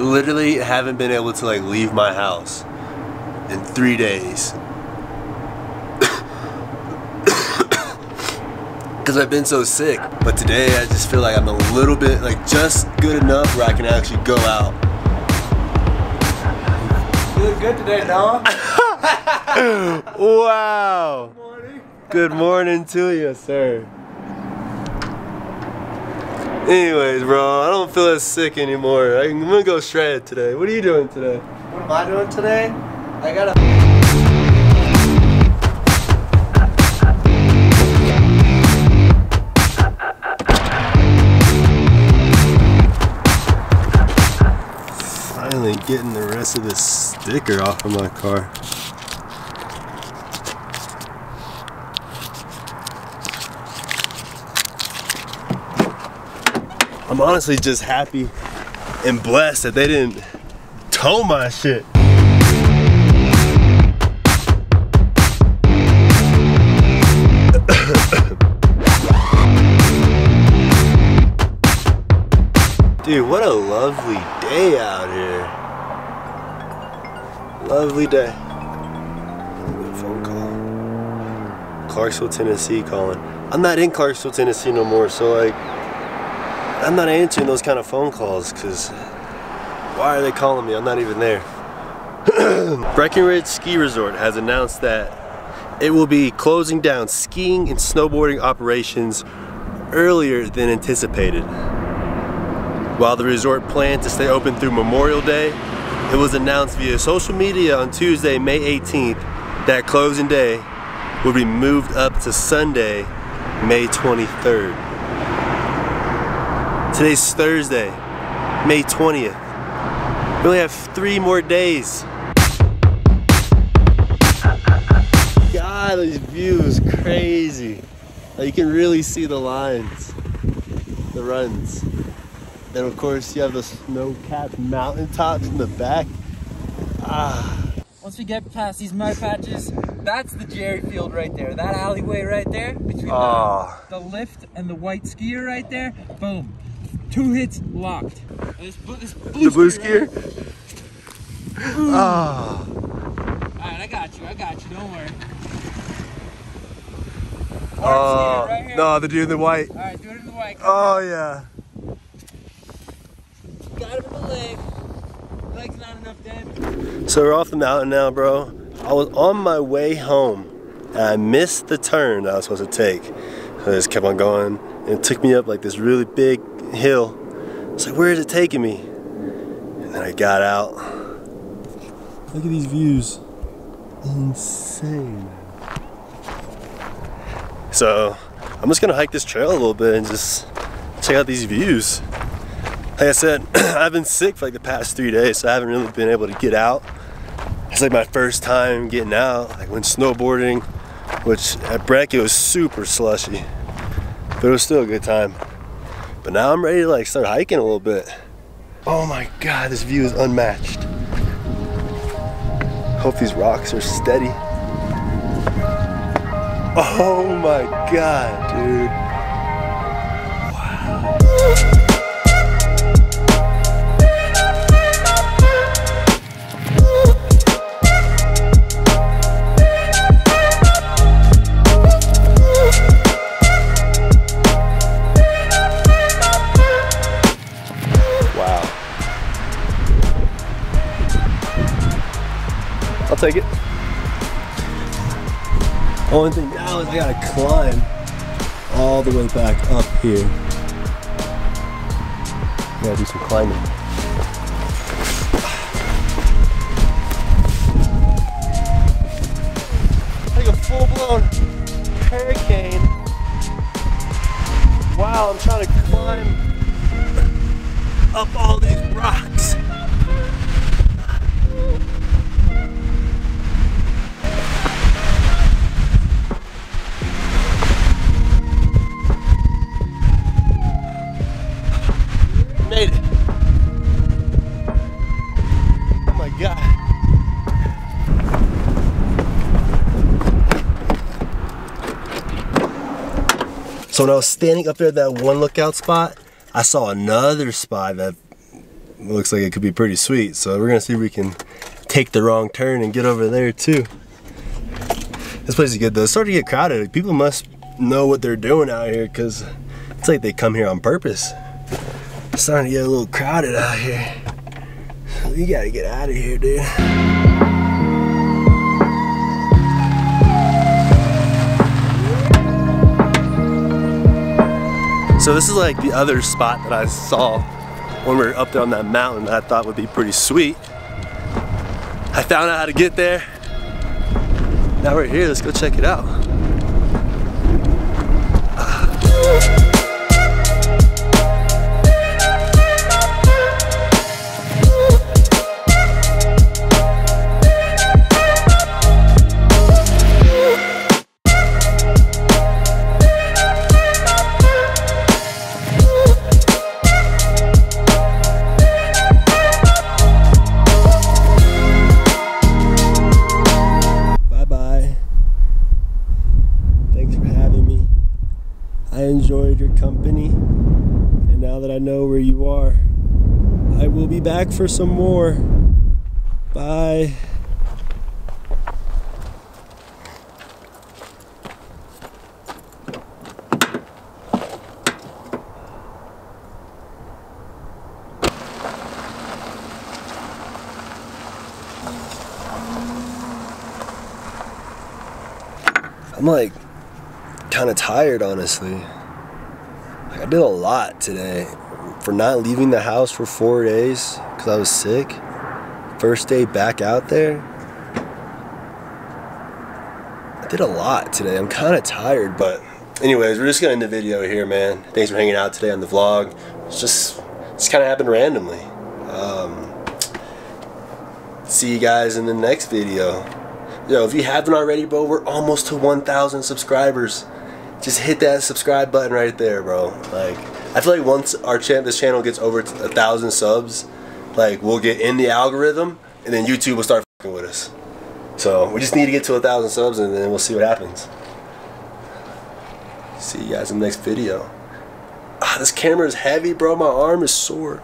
literally haven't been able to like leave my house in three days. Because I've been so sick. But today I just feel like I'm a little bit, like just good enough where I can actually go out. You look good today, Noah. wow. Good morning. Good morning to you, sir. Anyways, bro, I don't feel as sick anymore. I'm gonna go shred today. What are you doing today? What am I doing today? I gotta. Finally getting the rest of this sticker off of my car. I'm honestly just happy and blessed that they didn't tow my shit. Dude, what a lovely day out here. Lovely day. Clarksville, Tennessee calling. I'm not in Clarksville, Tennessee no more, so like, I'm not answering those kind of phone calls because why are they calling me? I'm not even there. Breckenridge Ski Resort has announced that it will be closing down skiing and snowboarding operations earlier than anticipated. While the resort planned to stay open through Memorial Day, it was announced via social media on Tuesday, May 18th, that closing day will be moved up to Sunday, May 23rd. Today's Thursday, May 20th. We only have three more days. God, these views crazy. Like, you can really see the lines, the runs. Then of course you have the snow-capped mountaintops in the back. Ah, Once we get past these mud patches, that's the Jerry Field right there. That alleyway right there between Ah. the, the lift and the white skier right there. Boom. Two hits locked. This, blue- this blue the blue skier right. Ah, Alright, I got you. I got you. Don't worry. Oh skier right no, the dude in the white. Alright, do it in the white. Come Oh yeah. Got him in the leg. Leg's not enough damage. So we're off the mountain now, bro. I was on my way home and I missed the turn that I was supposed to take. I just kept on going and it took me up like this really big hill. It's like, where is it taking me? And then I got out. Look at these views. Insane. So I'm just gonna hike this trail a little bit and just check out these views. Like I said, I've been sick for like the past three days, so I haven't really been able to get out. It's like my first time getting out. Like when snowboarding, which at Breck it was super slushy, but it was still a good time. But now I'm ready to like start hiking a little bit. Oh my God, this view is unmatched. Hope these rocks are steady. Oh my God, dude. Only thing now is I gotta climb all the way back up here. Gotta do some climbing. Like a full-blown hurricane. So when I was standing up there at that one lookout spot, I saw another spot that looks like it could be pretty sweet. So we're gonna see if we can take the wrong turn and get over there too. This place is good though. It's starting to get crowded. People must know what they're doing out here because it's like they come here on purpose. It's starting to get a little crowded out here. We gotta get out of here, dude. So this is like the other spot that I saw when we were up there on that mountain that I thought would be pretty sweet. I found out how to get there. Now we're here, let's go check it out. Bye I will be back for some more. Bye. I'm like kind of tired, honestly. Like, I did a lot today for not leaving the house for four days because I was sick. First day back out there. I did a lot today. I'm kind of tired, but anyways, we're just gonna end the video here, man. Thanks for hanging out today on the vlog. It's just, it's kind of happened randomly. Um, see you guys in the next video. Yo, if you haven't already, bro, we're almost to 1,000 subscribers. Just hit that subscribe button right there, bro. Like, I feel like once our chan this channel gets over a thousand subs, like we'll get in the algorithm, and then YouTube will start fucking with us. So we just need to get to a thousand subs, and then we'll see what happens. See you guys in the next video. Ah, this camera is heavy, bro. My arm is sore.